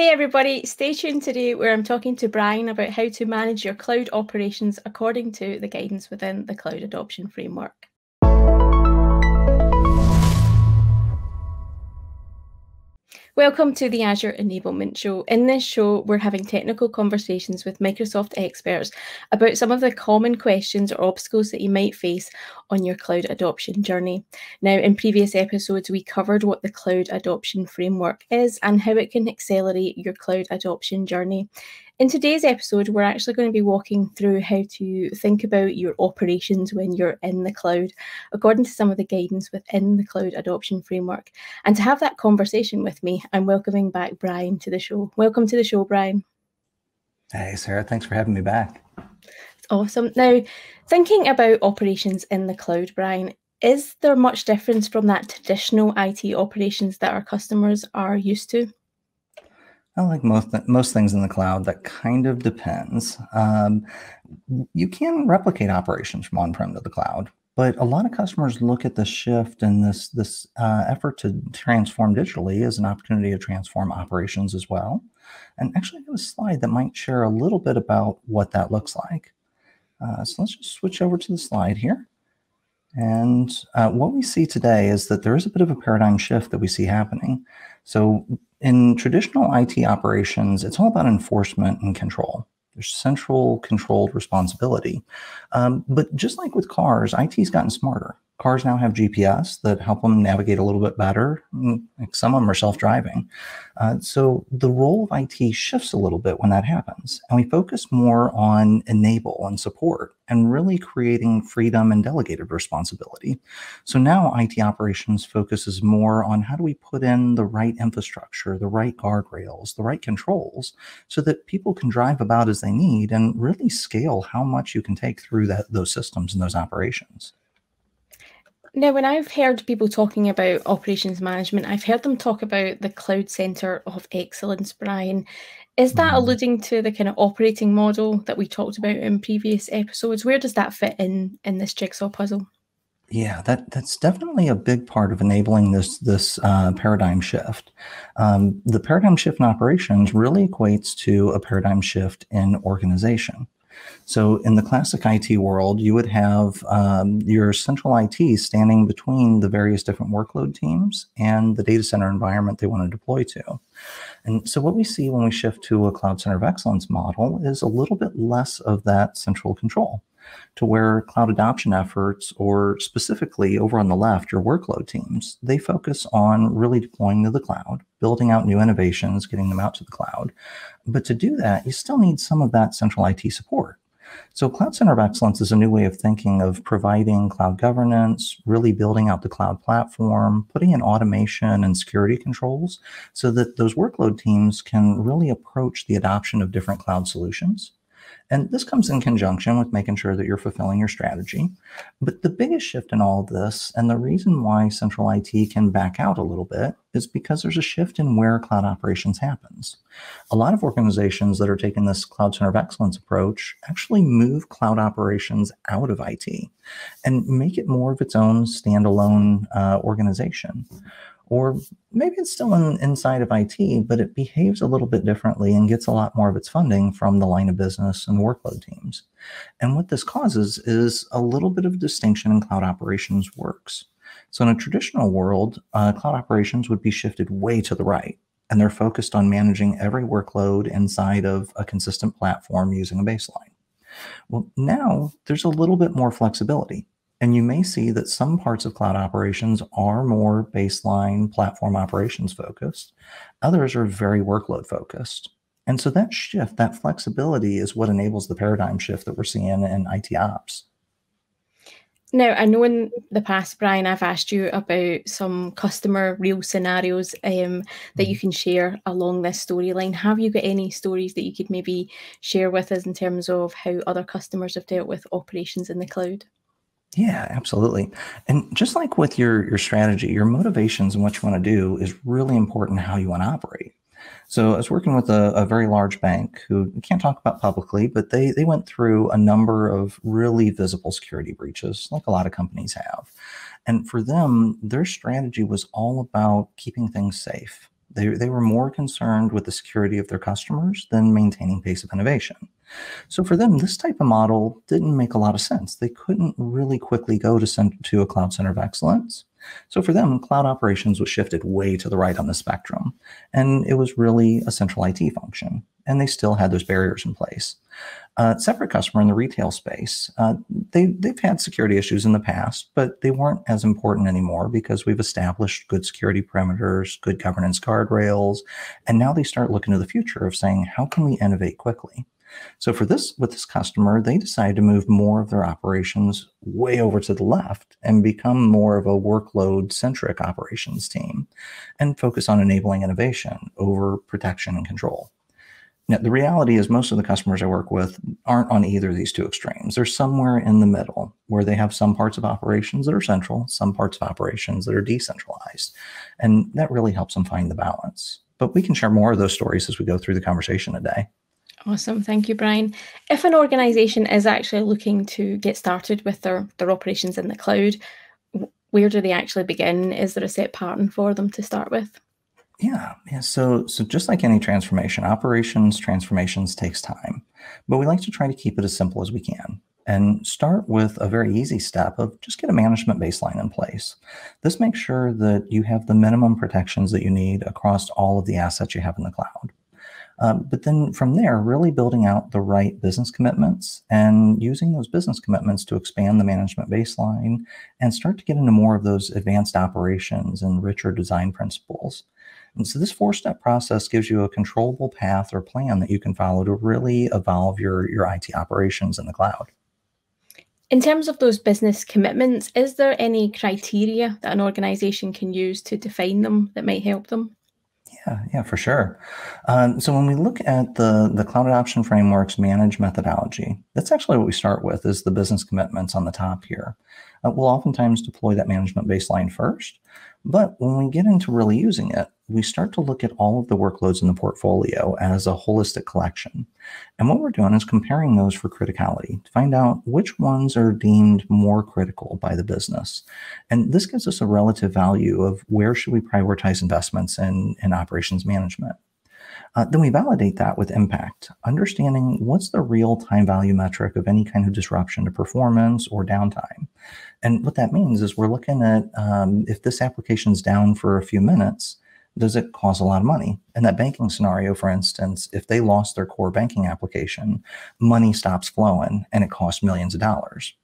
Hey everybody, stay tuned today where I'm talking to Brian about how to manage your cloud operations according to the guidance within the Cloud Adoption Framework. Welcome to the Azure Enablement Show. In this show, we're having technical conversations with Microsoft experts about some of the common questions or obstacles that you might face on your cloud adoption journey. Now, in previous episodes, we covered what the Cloud Adoption Framework is and how it can accelerate your cloud adoption journey. In today's episode, we're actually going to be walking through how to think about your operations when you're in the cloud, according to some of the guidance within the Cloud Adoption Framework. And to have that conversation with me, I'm welcoming back Brian to the show. Welcome to the show, Brian. Hey, Sarah. Thanks for having me back. Awesome. Now, thinking about operations in the cloud, Brian, is there much difference from that traditional IT operations that our customers are used to? I like most most things in the cloud. That kind of depends. Um, you can replicate operations from on-prem to the cloud, but a lot of customers look at the shift and this this uh, effort to transform digitally as an opportunity to transform operations as well. And actually, I have a slide that might share a little bit about what that looks like. Uh, so let's just switch over to the slide here. And uh, what we see today is that there is a bit of a paradigm shift that we see happening. So in traditional IT operations, it's all about enforcement and control. There's central controlled responsibility. Um, but just like with cars, IT's gotten smarter. Cars now have GPS that help them navigate a little bit better. Mm, some of them are self-driving. Uh, so the role of IT shifts a little bit when that happens. And we focus more on enable and support and really creating freedom and delegated responsibility. So now IT operations focuses more on how do we put in the right infrastructure, the right guardrails, the right controls so that people can drive about as they need and really scale how much you can take through that those systems and those operations. Now, when I've heard people talking about operations management, I've heard them talk about the Cloud Center of Excellence, Brian. Is that mm. alluding to the kind of operating model that we talked about in previous episodes? Where does that fit in in this jigsaw puzzle? Yeah, that that's definitely a big part of enabling this this uh, paradigm shift. Um, the paradigm shift in operations really equates to a paradigm shift in organization. So in the classic IT world, you would have um, your central IT standing between the various different workload teams and the data center environment they want to deploy to. And so what we see when we shift to a cloud center of excellence model is a little bit less of that central control to where cloud adoption efforts, or specifically over on the left, your workload teams, they focus on really deploying to the cloud, building out new innovations, getting them out to the cloud. But to do that, you still need some of that central IT support. So Cloud Center of Excellence is a new way of thinking of providing cloud governance, really building out the cloud platform, putting in automation and security controls so that those workload teams can really approach the adoption of different cloud solutions and this comes in conjunction with making sure that you're fulfilling your strategy. But the biggest shift in all of this, and the reason why central IT can back out a little bit, is because there's a shift in where cloud operations happens. A lot of organizations that are taking this cloud center of excellence approach actually move cloud operations out of IT and make it more of its own standalone uh, organization or maybe it's still in, inside of IT, but it behaves a little bit differently and gets a lot more of its funding from the line of business and workload teams. And what this causes is a little bit of distinction in cloud operations works. So in a traditional world, uh, cloud operations would be shifted way to the right, and they're focused on managing every workload inside of a consistent platform using a baseline. Well, now there's a little bit more flexibility. And you may see that some parts of cloud operations are more baseline platform operations focused. Others are very workload focused. And so that shift, that flexibility is what enables the paradigm shift that we're seeing in IT ops. Now, I know in the past, Brian, I've asked you about some customer real scenarios um, that you mm-hmm. can share along this storyline. Have you got any stories that you could maybe share with us in terms of how other customers have dealt with operations in the cloud? Yeah, absolutely. And just like with your your strategy, your motivations and what you want to do is really important how you want to operate. So I was working with a, a very large bank who can't talk about publicly, but they they went through a number of really visible security breaches, like a lot of companies have. And for them, their strategy was all about keeping things safe They, they were more concerned with the security of their customers than maintaining pace of innovation. So for them, this type of model didn't make a lot of sense. They couldn't really quickly go to, to a cloud center of excellence. So for them, cloud operations was shifted way to the right on the spectrum, and it was really a central IT function. And they still had those barriers in place. Uh, separate customer in the retail space, uh, they, they've had security issues in the past, but they weren't as important anymore because we've established good security parameters, good governance guardrails, and now they start looking to the future of saying, how can we innovate quickly? So for this, with this customer, they decided to move more of their operations way over to the left and become more of a workload centric operations team and focus on enabling innovation over protection and control. Now, the reality is most of the customers I work with aren't on either of these two extremes. They're somewhere in the middle where they have some parts of operations that are central, some parts of operations that are decentralized. And that really helps them find the balance. But we can share more of those stories as we go through the conversation today. Awesome. Thank you, Brian. If an organization is actually looking to get started with their, their operations in the cloud, where do they actually begin? Is there a set pattern for them to start with? Yeah, yeah. So, so just like any transformation, operations transformations takes time, but we like to try to keep it as simple as we can and start with a very easy step of just get a management baseline in place. This makes sure that you have the minimum protections that you need across all of the assets you have in the cloud. Um, but then from there, really building out the right business commitments and using those business commitments to expand the management baseline and start to get into more of those advanced operations and richer design principles. And so this four-step process gives you a controllable path or plan that you can follow to really evolve your, your IT operations in the cloud. In terms of those business commitments, is there any criteria that an organization can use to define them that might help them? Yeah, yeah, for sure. Um, so when we look at the the cloud adoption frameworks manage methodology, that's actually what we start with is the business commitments on the top here. Uh, we'll oftentimes deploy that management baseline first, but when we get into really using it, we start to look at all of the workloads in the portfolio as a holistic collection. And what we're doing is comparing those for criticality to find out which ones are deemed more critical by the business. And this gives us a relative value of where should we prioritize investments in, in operations management. Uh, then we validate that with impact, understanding what's the real time value metric of any kind of disruption to performance or downtime. And what that means is we're looking at um, if this application's down for a few minutes, does it cost a lot of money? In that banking scenario, for instance, if they lost their core banking application, money stops flowing and it costs millions of dollars.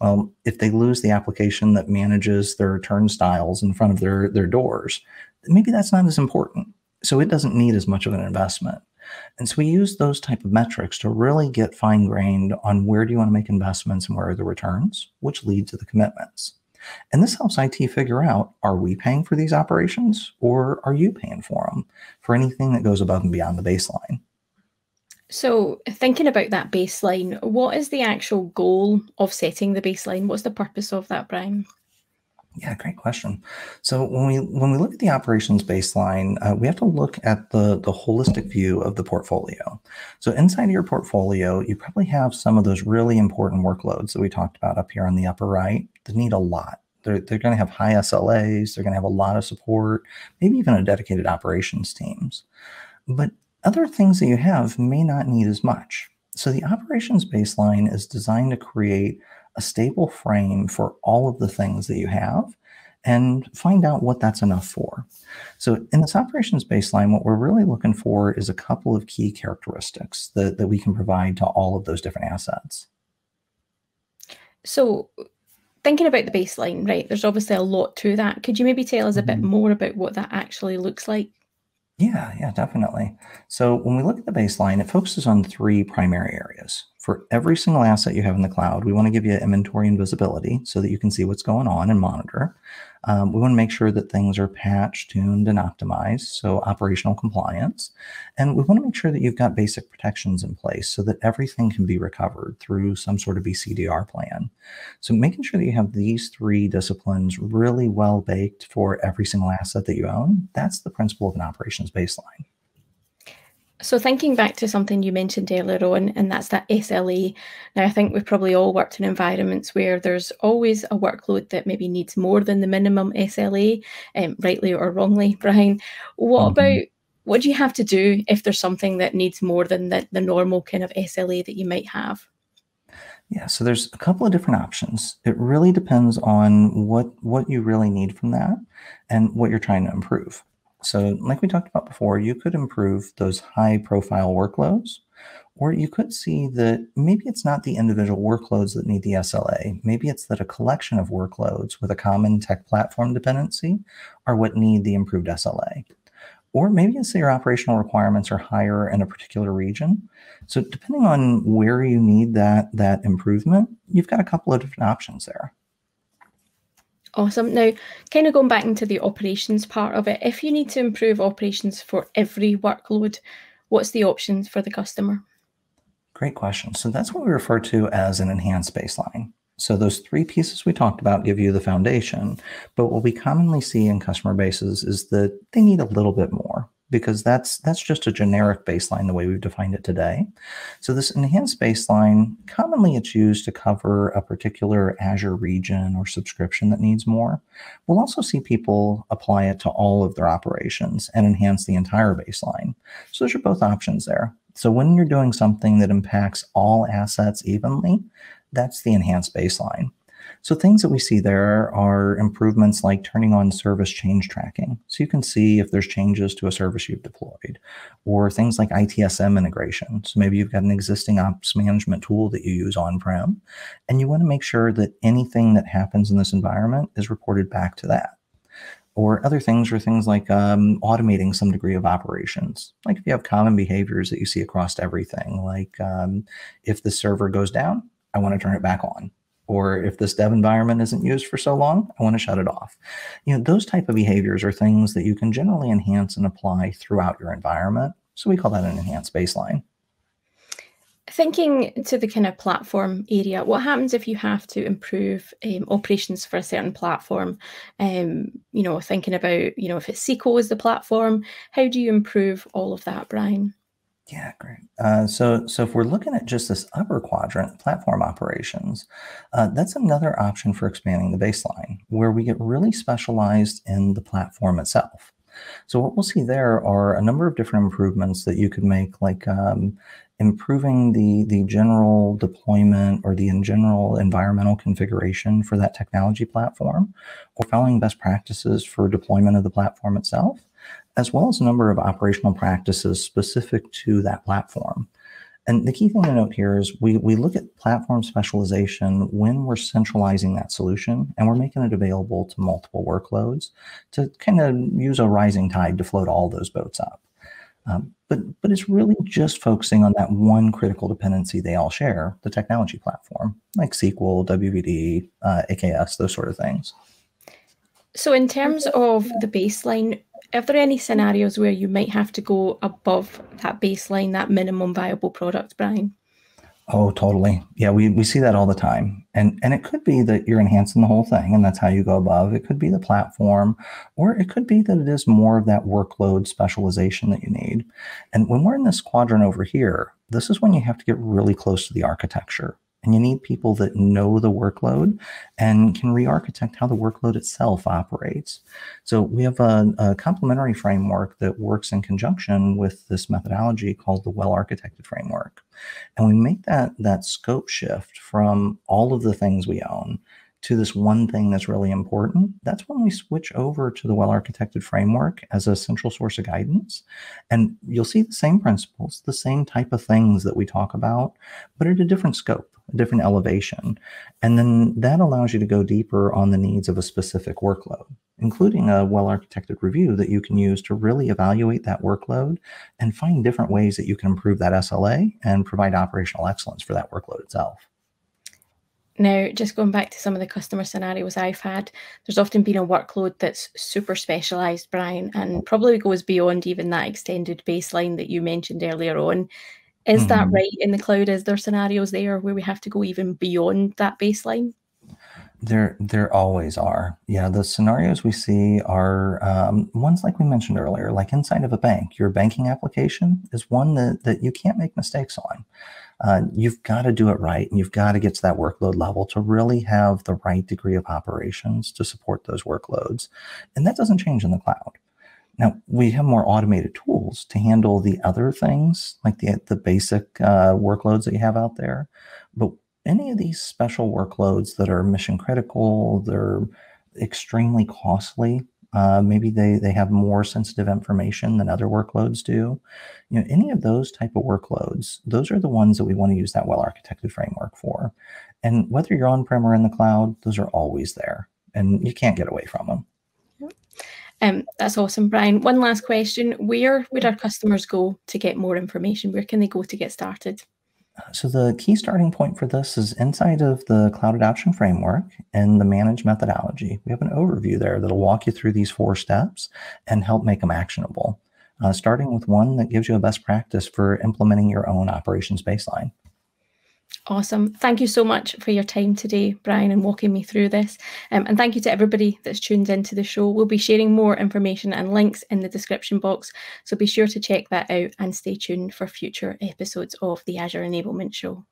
Well, if they lose the application that manages their turnstiles in front of their, their doors, maybe that's not as important. So it doesn't need as much of an investment. And so we use those type of metrics to really get fine grained on where do you want to make investments and where are the returns, which lead to the commitments. And this helps IT figure out are we paying for these operations or are you paying for them for anything that goes above and beyond the baseline? So, thinking about that baseline, what is the actual goal of setting the baseline? What's the purpose of that, Brian? Yeah, great question. So when we when we look at the operations baseline, uh, we have to look at the the holistic view of the portfolio. So inside your portfolio, you probably have some of those really important workloads that we talked about up here on the upper right that need a lot. They're, they're going to have high SLAs. They're going to have a lot of support, maybe even a dedicated operations teams. But other things that you have may not need as much. So the operations baseline is designed to create a stable frame for all of the things that you have and find out what that's enough for. So in this operations baseline, what we're really looking for is a couple of key characteristics that, that we can provide to all of those different assets. So thinking about the baseline, right, there's obviously a lot to that. Could you maybe tell us a bit mm-hmm. more about what that actually looks like? Yeah, yeah, definitely. So when we look at the baseline, it focuses on three primary areas for every single asset you have in the cloud, we want to give you inventory and visibility so that you can see what's going on and monitor. Um, we want to make sure that things are patched, tuned, and optimized, so operational compliance. And we want to make sure that you've got basic protections in place so that everything can be recovered through some sort of BCDR plan. So making sure that you have these three disciplines really well baked for every single asset that you own, that's the principle of an operations baseline. So thinking back to something you mentioned earlier on, and that's that SLA. Now, I think we've probably all worked in environments where there's always a workload that maybe needs more than the minimum SLA, um, rightly or wrongly, Brian. What mm-hmm. about what do you have to do if there's something that needs more than the, the normal kind of SLA that you might have? Yeah, so there's a couple of different options. It really depends on what what you really need from that and what you're trying to improve. So, like we talked about before, you could improve those high profile workloads, or you could see that maybe it's not the individual workloads that need the SLA. Maybe it's that a collection of workloads with a common tech platform dependency are what need the improved SLA. Or maybe it's that your operational requirements are higher in a particular region. So depending on where you need that, that improvement, you've got a couple of different options there. Awesome. Now, kind of going back into the operations part of it, if you need to improve operations for every workload, what's the options for the customer? Great question. So that's what we refer to as an enhanced baseline. So those three pieces we talked about give you the foundation, but what we commonly see in customer bases is that they need a little bit more because that's that's just a generic baseline the way we've defined it today. So this enhanced baseline, commonly it's used to cover a particular Azure region or subscription that needs more. We'll also see people apply it to all of their operations and enhance the entire baseline. So those are both options there. So when you're doing something that impacts all assets evenly, that's the enhanced baseline. So things that we see there are improvements like turning on service change tracking. So you can see if there's changes to a service you've deployed or things like ITSM integration. So maybe you've got an existing ops management tool that you use on-prem and you want to make sure that anything that happens in this environment is reported back to that or other things are things like um, automating some degree of operations. Like if you have common behaviors that you see across everything, like um, if the server goes down, I want to turn it back on or if this dev environment isn't used for so long, I want to shut it off. You know, those type of behaviors are things that you can generally enhance and apply throughout your environment. So we call that an enhanced baseline. Thinking to the kind of platform area, what happens if you have to improve um, operations for a certain platform? Um, you know, thinking about, you know, if it's SQL as the platform, how do you improve all of that, Brian? Yeah, great. Uh, so, so if we're looking at just this upper quadrant, platform operations, uh, that's another option for expanding the baseline, where we get really specialized in the platform itself. So what we'll see there are a number of different improvements that you could make, like um, improving the the general deployment or the in general environmental configuration for that technology platform, or following best practices for deployment of the platform itself as well as a number of operational practices specific to that platform. And the key thing to note here is we, we look at platform specialization when we're centralizing that solution and we're making it available to multiple workloads to kind of use a rising tide to float all those boats up. Um, but, but it's really just focusing on that one critical dependency they all share, the technology platform, like SQL, WVD, uh, AKS, those sort of things. So in terms of the baseline, are there any scenarios where you might have to go above that baseline, that minimum viable product, Brian? Oh, totally. Yeah, we, we see that all the time. And and it could be that you're enhancing the whole thing and that's how you go above. It could be the platform, or it could be that it is more of that workload specialization that you need. And when we're in this quadrant over here, this is when you have to get really close to the architecture. And you need people that know the workload and can re-architect how the workload itself operates. So we have a, a complementary framework that works in conjunction with this methodology called the well-architected framework. And we make that, that scope shift from all of the things we own to this one thing that's really important, that's when we switch over to the well-architected framework as a central source of guidance. And you'll see the same principles, the same type of things that we talk about, but at a different scope, a different elevation. And then that allows you to go deeper on the needs of a specific workload, including a well-architected review that you can use to really evaluate that workload and find different ways that you can improve that SLA and provide operational excellence for that workload itself. Now, just going back to some of the customer scenarios I've had, there's often been a workload that's super specialized, Brian, and probably goes beyond even that extended baseline that you mentioned earlier on. Is mm-hmm. that right in the cloud? Is there scenarios there where we have to go even beyond that baseline? There, there always are. Yeah, the scenarios we see are um, ones like we mentioned earlier, like inside of a bank. Your banking application is one that, that you can't make mistakes on. Uh, you've got to do it right, and you've got to get to that workload level to really have the right degree of operations to support those workloads. And that doesn't change in the cloud. Now we have more automated tools to handle the other things, like the the basic uh, workloads that you have out there, but any of these special workloads that are mission critical, they're extremely costly. Uh, maybe they they have more sensitive information than other workloads do. You know, any of those type of workloads, those are the ones that we want to use that well architected framework for. And whether you're on prem or in the cloud, those are always there, and you can't get away from them. Um, that's awesome, Brian. One last question: Where would our customers go to get more information? Where can they go to get started? So the key starting point for this is inside of the cloud adoption framework and the Manage methodology. We have an overview there that'll walk you through these four steps and help make them actionable. Uh, starting with one that gives you a best practice for implementing your own operations baseline. Awesome. Thank you so much for your time today, Brian, and walking me through this. Um, and thank you to everybody that's tuned into the show. We'll be sharing more information and links in the description box. So be sure to check that out and stay tuned for future episodes of the Azure Enablement Show.